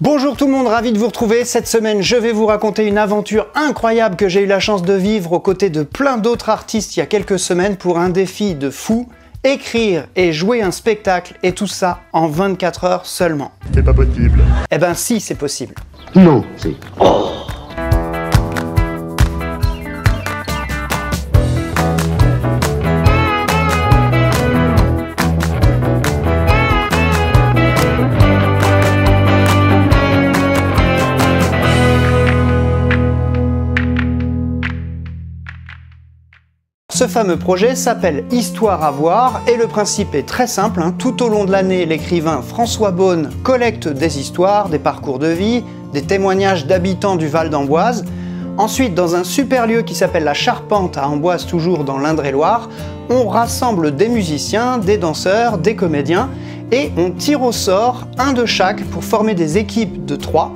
Bonjour tout le monde, ravi de vous retrouver. Cette semaine, je vais vous raconter une aventure incroyable que j'ai eu la chance de vivre aux côtés de plein d'autres artistes il y a quelques semaines pour un défi de fou. Écrire et jouer un spectacle et tout ça en 24 heures seulement. C'est pas possible. Eh ben si, c'est possible. Non, c'est... Ce fameux projet s'appelle Histoire à voir et le principe est très simple. hein. Tout au long de l'année, l'écrivain François Beaune collecte des histoires, des parcours de vie, des témoignages d'habitants du Val d'Amboise. Ensuite, dans un super lieu qui s'appelle la Charpente à Amboise, toujours dans l'Indre-et-Loire, on rassemble des musiciens, des danseurs, des comédiens et on tire au sort un de chaque pour former des équipes de trois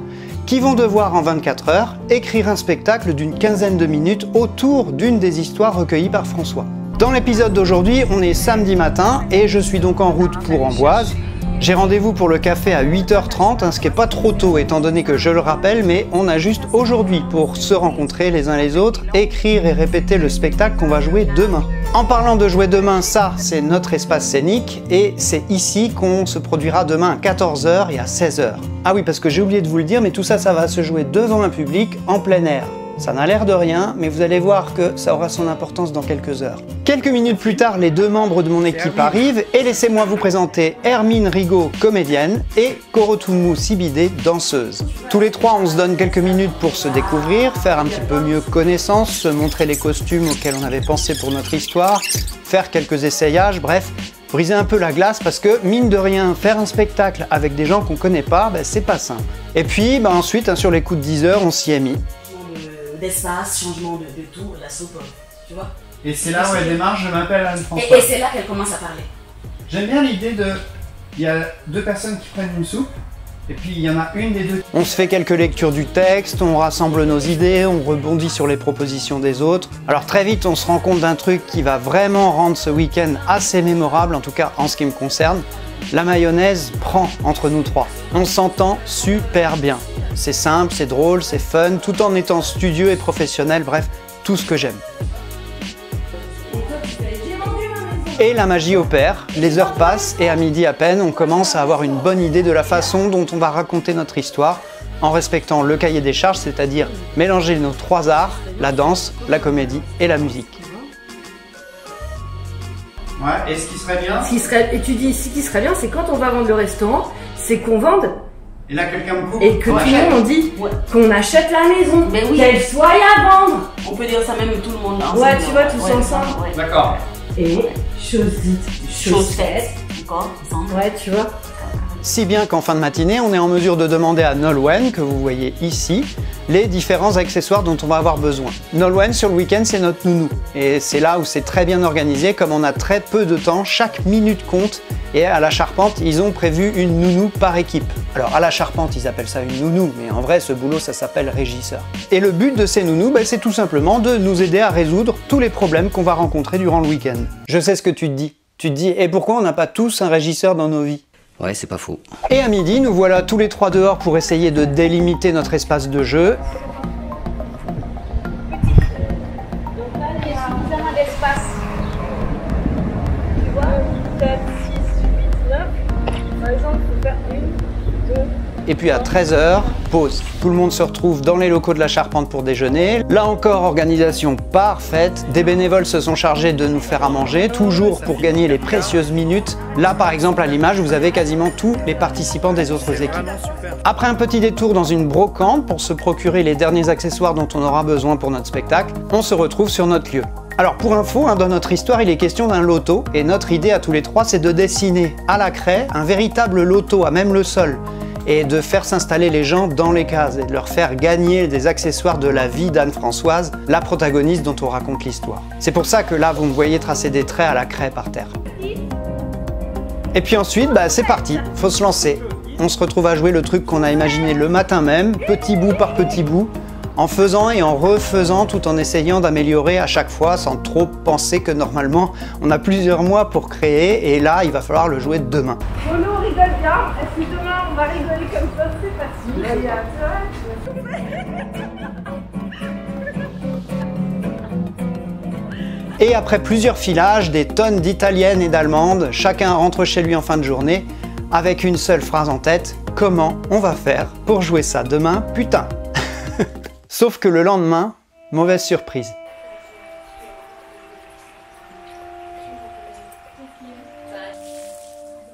qui vont devoir en 24 heures écrire un spectacle d'une quinzaine de minutes autour d'une des histoires recueillies par François. Dans l'épisode d'aujourd'hui, on est samedi matin et je suis donc en route pour Amboise. J'ai rendez-vous pour le café à 8h30, hein, ce qui n'est pas trop tôt étant donné que je le rappelle, mais on a juste aujourd'hui pour se rencontrer les uns les autres, écrire et répéter le spectacle qu'on va jouer demain. En parlant de jouer demain, ça c'est notre espace scénique et c'est ici qu'on se produira demain à 14h et à 16h. Ah oui, parce que j'ai oublié de vous le dire, mais tout ça, ça va se jouer devant un public en plein air. Ça n'a l'air de rien, mais vous allez voir que ça aura son importance dans quelques heures. Quelques minutes plus tard, les deux membres de mon équipe arrivent et laissez-moi vous présenter Hermine Rigaud, comédienne, et Korotumu Sibide, danseuse. Tous les trois, on se donne quelques minutes pour se découvrir, faire un petit peu mieux connaissance, se montrer les costumes auxquels on avait pensé pour notre histoire, faire quelques essayages, bref, briser un peu la glace parce que, mine de rien, faire un spectacle avec des gens qu'on connaît pas, ben, c'est pas simple. Et puis, ben, ensuite, hein, sur les coups de 10 heures, on s'y est mis. De- d'espace, changement de, de tout, la soupe, tu vois. Et c'est là où elle démarre, je m'appelle Anne Et, et c'est là qu'elle commence à parler. J'aime bien l'idée de. Il y a deux personnes qui prennent une soupe, et puis il y en a une des deux. On se fait quelques lectures du texte, on rassemble nos idées, on rebondit sur les propositions des autres. Alors très vite, on se rend compte d'un truc qui va vraiment rendre ce week-end assez mémorable, en tout cas en ce qui me concerne. La mayonnaise prend entre nous trois. On s'entend super bien. C'est simple, c'est drôle, c'est fun, tout en étant studieux et professionnel, bref, tout ce que j'aime. Et la magie opère, les heures passent et à midi à peine, on commence à avoir une bonne idée de la façon dont on va raconter notre histoire en respectant le cahier des charges, c'est-à-dire mélanger nos trois arts, la danse, la comédie et la musique. Ouais, et ce qui serait bien, Ce qui serait, et tu dis, ce qui serait bien, c'est quand on va vendre le restaurant, c'est qu'on vende et là quelqu'un me coupe, et que tout le monde on dit Ouais. qu'on achète la maison, Mais oui. qu'elle soit à vendre. On peut dire ça même tout le monde ensemble. Ouais, tu vois, tous ensemble. Ouais. D'accord. Et chose dite, chose Chose faite. Ouais, tu vois. Si bien qu'en fin de matinée, on est en mesure de demander à Nolwenn, que vous voyez ici, les différents accessoires dont on va avoir besoin. Nolwenn, sur le week-end, c'est notre nounou. Et c'est là où c'est très bien organisé, comme on a très peu de temps, chaque minute compte. Et à la Charpente, ils ont prévu une nounou par équipe. Alors à la Charpente, ils appellent ça une nounou, mais en vrai, ce boulot, ça s'appelle régisseur. Et le but de ces nounous, ben, c'est tout simplement de nous aider à résoudre tous les problèmes qu'on va rencontrer durant le week-end. Je sais ce que tu te dis. Tu te dis, et pourquoi on n'a pas tous un régisseur dans nos vies? Ouais, c'est pas faux. et à midi, nous voilà tous les trois dehors pour essayer de délimiter notre espace de jeu. Donc là, il y a suffisamment d'espace. Tu vois Et puis à 13h, pause. Tout le monde se retrouve dans les locaux de la Charpente pour déjeuner. Là encore, organisation parfaite. Des bénévoles se sont chargés de nous faire à manger, toujours pour gagner les précieuses minutes. Là, par exemple, à l'image, vous avez quasiment tous les participants des autres équipes. Après un petit détour dans une brocante pour se procurer les derniers accessoires dont on aura besoin pour notre spectacle, on se retrouve sur notre lieu. Alors pour info, hein, dans notre histoire, il est question d'un loto et notre idée à tous les trois, c'est de dessiner à la craie un véritable loto à même le sol et de faire s'installer les gens dans les cases et de leur faire gagner des accessoires de la vie d'Anne-Françoise, la protagoniste dont on raconte l'histoire. C'est pour ça que là, vous me voyez tracer des traits à la craie par terre. Et puis ensuite, bah, c'est parti, faut se lancer. On se retrouve à jouer le truc qu'on a imaginé le matin même, petit bout par petit bout, en faisant et en refaisant tout en essayant d'améliorer à chaque fois sans trop penser que normalement on a plusieurs mois pour créer et là il va falloir le jouer demain. Polo rigole bien. Est-ce que demain on va rigoler comme ça? C'est facile. Et après plusieurs filages, des tonnes d'italiennes et d'allemandes, chacun rentre chez lui en fin de journée avec une seule phrase en tête, comment on va faire pour jouer ça demain, putain? Sauf que le lendemain, mauvaise surprise.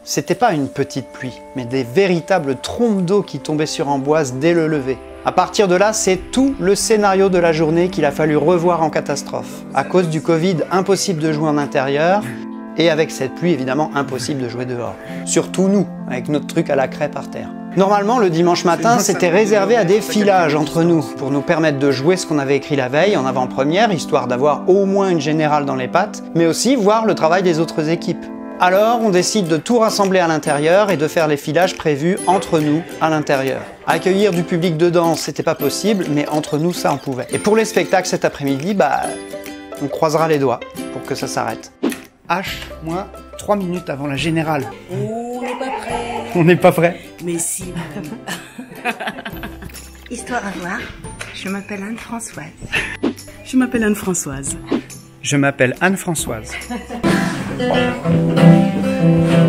C'était pas une petite pluie, mais des véritables trompes d'eau qui tombaient sur Amboise dès le lever. À partir de là, c'est tout le scénario de la journée qu'il a fallu revoir en catastrophe. À cause du Covid, impossible de jouer en intérieur, et avec cette pluie, évidemment, impossible de jouer dehors. Surtout nous, avec notre truc à la craie par terre. Normalement, le dimanche matin, c'était réservé à des filages entre nous, pour nous permettre de jouer ce qu'on avait écrit la veille en avant-première, histoire d'avoir au moins une générale dans les pattes, mais aussi voir le travail des autres équipes. Alors, on décide de tout rassembler à l'intérieur et de faire les filages prévus entre nous à l'intérieur. Accueillir du public dedans, c'était pas possible, mais entre nous, ça on pouvait. Et pour les spectacles cet après-midi, bah, on croisera les doigts pour que ça s'arrête. H, moi, 3 minutes avant la générale. Oh, On n'est pas prêt. Mais si, Histoire à voir, je m'appelle Anne-Françoise. Je m'appelle Anne-Françoise. Je m'appelle Anne-Françoise.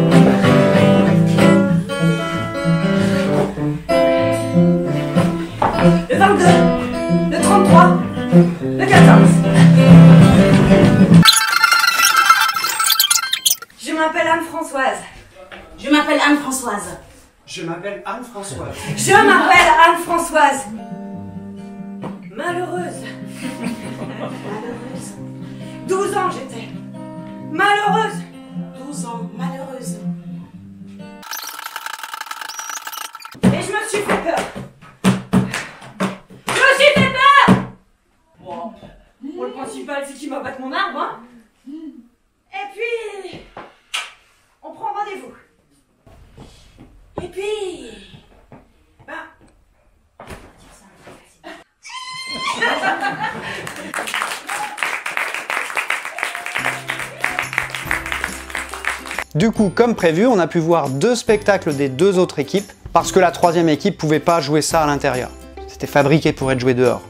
Anne-Françoise. Je m'appelle Anne-Françoise. Malheureuse. Malheureuse. 12 ans j'étais. Malheureuse. 12 ans, malheureuse. Et je me suis fait peur. Je me suis fait peur Bon, bon, le principal c'est qu'il m'abatte mon arbre, hein. Du coup, comme prévu, on a pu voir deux spectacles des deux autres équipes, parce que la troisième équipe pouvait pas jouer ça à l'intérieur. C'était fabriqué pour être joué dehors.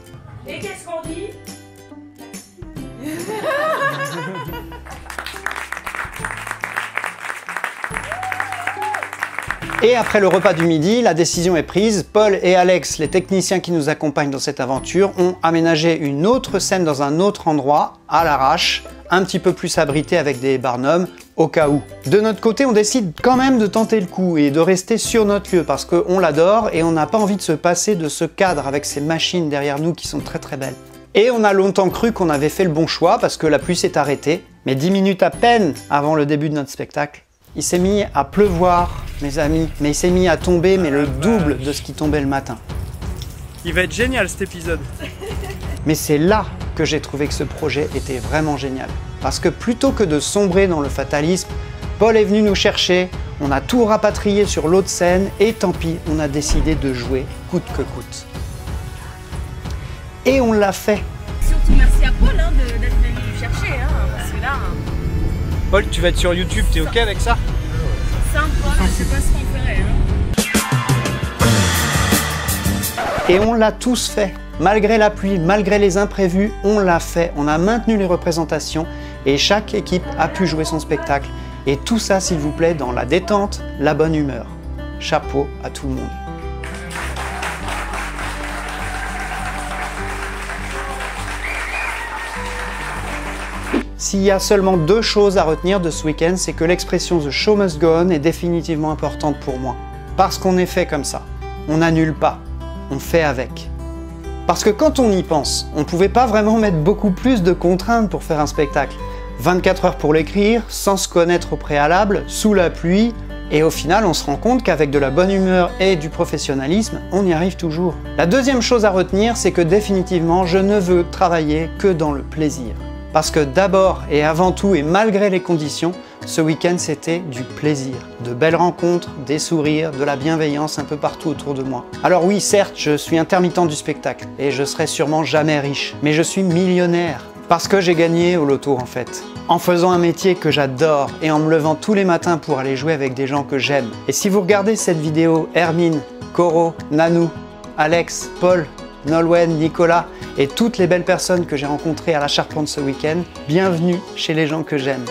Et après le repas du midi, la décision est prise. Paul et Alex, les techniciens qui nous accompagnent dans cette aventure, ont aménagé une autre scène dans un autre endroit, à l'arrache, un petit peu plus abrité avec des barnums, au cas où. De notre côté, on décide quand même de tenter le coup et de rester sur notre lieu parce qu'on l'adore et on n'a pas envie de se passer de ce cadre avec ces machines derrière nous qui sont très très belles. Et on a longtemps cru qu'on avait fait le bon choix parce que la pluie s'est arrêtée, mais 10 minutes à peine avant le début de notre spectacle, il s'est mis à pleuvoir, mes amis, mais il s'est mis à tomber, mais le double de ce qui tombait le matin. Il va être génial cet épisode. Mais c'est là que j'ai trouvé que ce projet était vraiment génial. Parce que plutôt que de sombrer dans le fatalisme, Paul est venu nous chercher, on a tout rapatrié sur l'autre scène et tant pis, on a décidé de jouer coûte que coûte. Et on l'a fait. Paul, tu vas être sur YouTube, t'es ok avec ça simple, je sais pas ce qu'on ferait. Et on l'a tous fait. Malgré la pluie, malgré les imprévus, on l'a fait. On a maintenu les représentations et chaque équipe a pu jouer son spectacle. Et tout ça, s'il vous plaît, dans la détente, la bonne humeur. Chapeau à tout le monde. S'il y a seulement deux choses à retenir de ce week-end, c'est que l'expression The Show Must Go On est définitivement importante pour moi. Parce qu'on est fait comme ça. On n'annule pas, on fait avec. Parce que quand on y pense, on pouvait pas vraiment mettre beaucoup plus de contraintes pour faire un spectacle. 24 heures pour l'écrire, sans se connaître au préalable, sous la pluie, et au final on se rend compte qu'avec de la bonne humeur et du professionnalisme, on y arrive toujours. La deuxième chose à retenir, c'est que définitivement je ne veux travailler que dans le plaisir. Parce que d'abord et avant tout et malgré les conditions, Ce week-end, c'était du plaisir, de belles rencontres, des sourires, de la bienveillance un peu partout autour de moi. Alors oui, certes, je suis intermittent du spectacle et je serai sûrement jamais riche, mais je suis millionnaire parce que j'ai gagné au loto en fait. En faisant un métier que j'adore et en me levant tous les matins pour aller jouer avec des gens que j'aime. Et si vous regardez cette vidéo, Hermine, Coro, Nanou, Alex, Paul, Nolwenn, Nicolas et toutes les belles personnes que j'ai rencontrées à la Charpente ce week-end, bienvenue chez les gens que j'aime.